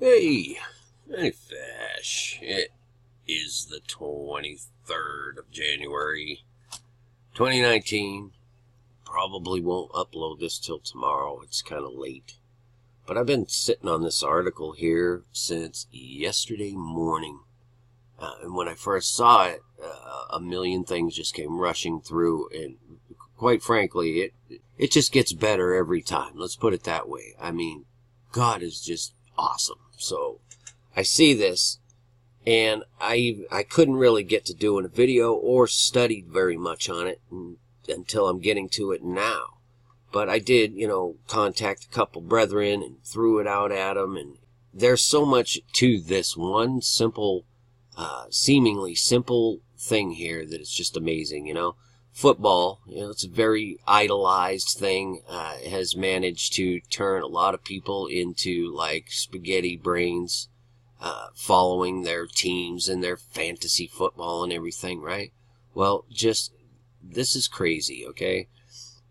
Hey, hey, Fash. It is the 23rd of January, 2019. Probably won't upload this till tomorrow. It's kind of late. But I've been sitting on this article here since yesterday morning. Uh, and when I first saw it, uh, a million things just came rushing through. And quite frankly, it, it just gets better every time. Let's put it that way. I mean, God is just awesome. So I see this and I I couldn't really get to doing a video or studied very much on it until I'm getting to it now. But I did, you know, contact a couple brethren and threw it out at them. And there's so much to this one simple, uh, seemingly simple thing here that it's just amazing, you know football, you know, it's a very idolized thing, uh, has managed to turn a lot of people into like spaghetti brains, uh, following their teams and their fantasy football and everything, right? Well, just, this is crazy, okay?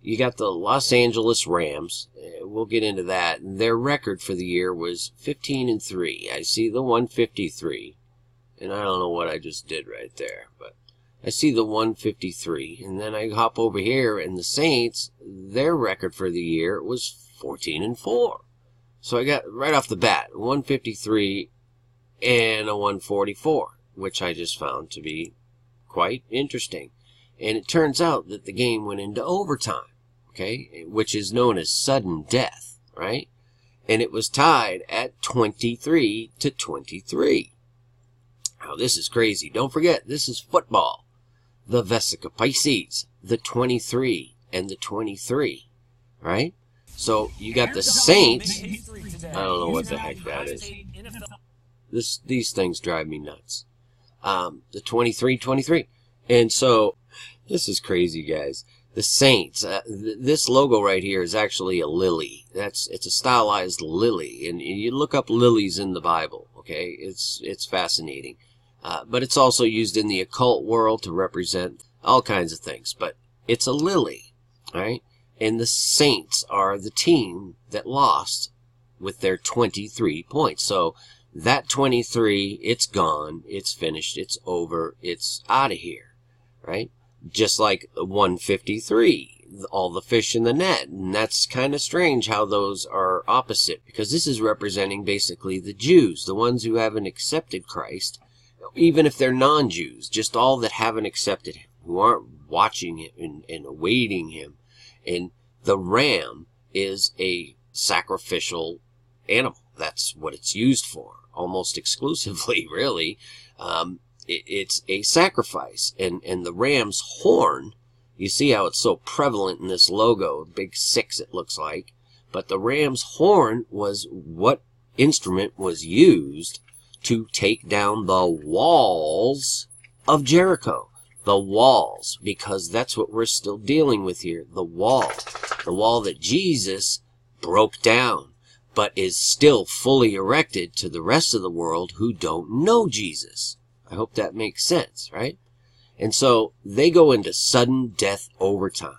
You got the Los Angeles Rams. Uh, we'll get into that. Their record for the year was 15 and 3. I see the 153. And I don't know what I just did right there, but I see the 153, and then I hop over here, and the Saints, their record for the year was 14 and 4. So I got right off the bat 153 and a 144, which I just found to be quite interesting. And it turns out that the game went into overtime, okay, which is known as sudden death, right? And it was tied at 23 to 23. Now, this is crazy. Don't forget, this is football the Vesica Pisces, the 23 and the 23, right? So you got the Saints. I don't know what the heck that is. This these things drive me nuts. Um, the 23 23. And so this is crazy, guys. The Saints. Uh, th- this logo right here is actually a lily. That's it's a stylized lily, and you look up lilies in the Bible. Okay, it's it's fascinating. Uh, but it's also used in the occult world to represent all kinds of things. But it's a lily, right? And the Saints are the team that lost with their 23 points. So that 23, it's gone, it's finished, it's over, it's out of here, right? Just like 153, all the fish in the net. And that's kind of strange how those are opposite because this is representing basically the Jews, the ones who haven't accepted Christ even if they're non-Jews, just all that haven't accepted him, who aren't watching him and, and awaiting him. And the ram is a sacrificial animal. That's what it's used for, almost exclusively, really. Um, it, it's a sacrifice, and and the ram's horn. You see how it's so prevalent in this logo, big six it looks like. But the ram's horn was what instrument was used to take down the walls of Jericho. The walls, because that's what we're still dealing with here. The wall. The wall that Jesus broke down, but is still fully erected to the rest of the world who don't know Jesus. I hope that makes sense, right? And so they go into sudden death overtime.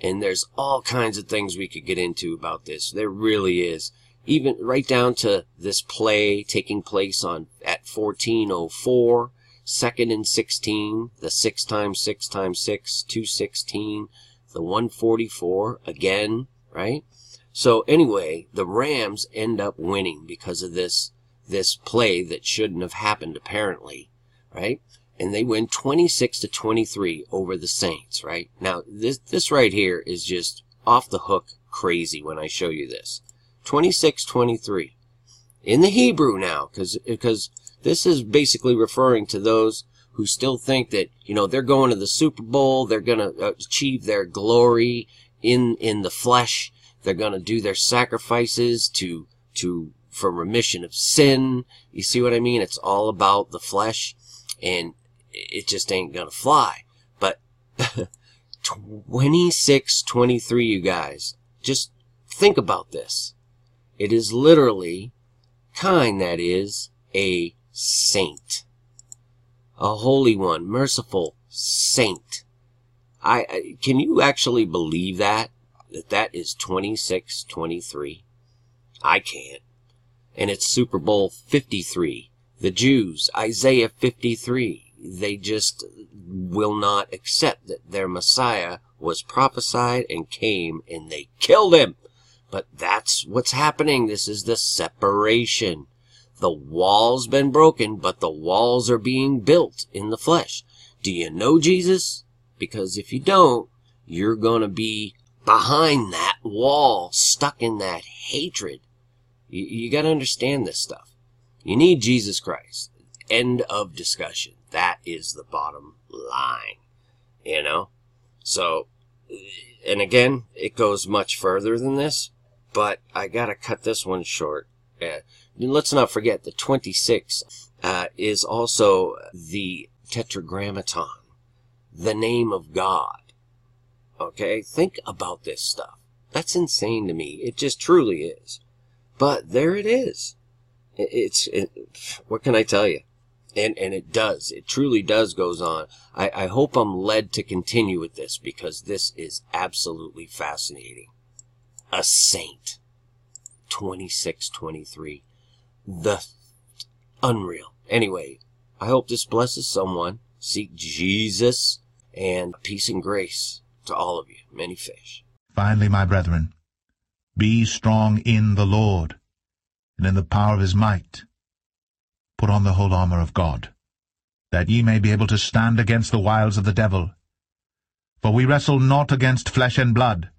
And there's all kinds of things we could get into about this. There really is even right down to this play taking place on at 1404 second and 16 the 6 times 6 times 6 216 the 144 again right? So anyway the rams end up winning because of this this play that shouldn't have happened apparently right? And they win 26 to 23 over the saints right? Now this this right here is just off the hook crazy when i show you this 26 23. In the Hebrew now, because this is basically referring to those who still think that you know they're going to the Super Bowl, they're going to uh, achieve their glory in in the flesh, they're going to do their sacrifices to to for remission of sin. You see what I mean? It's all about the flesh, and it just ain't gonna fly. But 26 23, you guys, just think about this. It is literally, kind that is, a saint. A holy one, merciful saint. I, I can you actually believe that? That that is 2623? I can't. and it's Super Bowl 53. The Jews, Isaiah 53. They just will not accept that their Messiah was prophesied and came and they killed him. But that's what's happening. This is the separation. The wall's been broken, but the walls are being built in the flesh. Do you know Jesus? Because if you don't, you're going to be behind that wall, stuck in that hatred. You, you got to understand this stuff. You need Jesus Christ. End of discussion. That is the bottom line. You know? So, and again, it goes much further than this, but I gotta cut this one short. Uh, let's not forget the 26 uh, is also the tetragrammaton, the name of God. Okay, think about this stuff. That's insane to me. It just truly is. But there it is. It's, it, what can I tell you? And, and it does. It truly does goes on. I, I hope I'm led to continue with this because this is absolutely fascinating. A saint. 2623. The unreal. Anyway, I hope this blesses someone. Seek Jesus and peace and grace to all of you. Many fish. Finally, my brethren, be strong in the Lord, and in the power of his might. Put on the whole armour of God, that ye may be able to stand against the wiles of the devil. For we wrestle not against flesh and blood,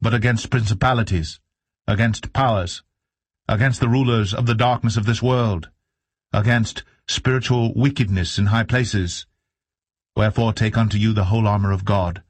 but against principalities, against powers, against the rulers of the darkness of this world, against spiritual wickedness in high places. Wherefore take unto you the whole armour of God,